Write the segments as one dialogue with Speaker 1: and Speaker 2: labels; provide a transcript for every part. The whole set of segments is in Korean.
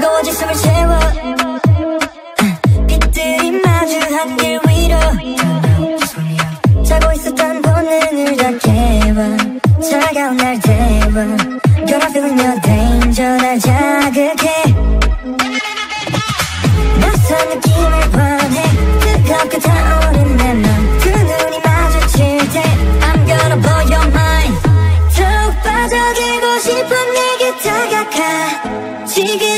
Speaker 1: 오직 숨을 채워. 빛들이 마주한 길 위로. 자고 있었던 본능을 다 깨워. 차가운 날 데워. Girl I feeling your danger. 날 자극해. 낯선 느낌을 원해. 뜨겁게 타오른 내맘그 눈이 마주칠 때 I'm gonna blow your mind. 더욱 빠져들고 싶은 내게 다가가 지금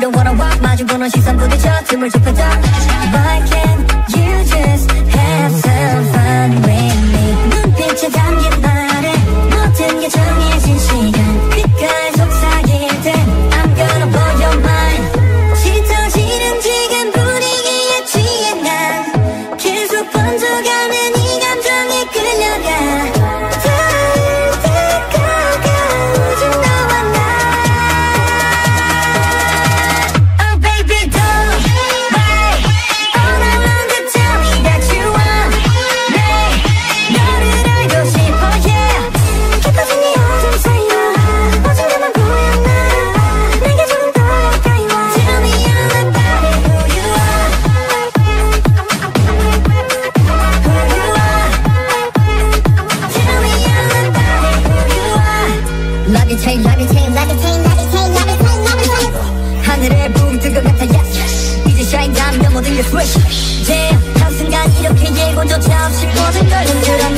Speaker 1: don't wanna walk 마주 보는 시선 부딪혀 틈을 좁혀져 Why 하늘에 붕뜬 것 같아 yes. 이제 shine down 모든 게 swish Damn 한순간 이렇게 예고조차 없이 모든 걸 흔들어 놔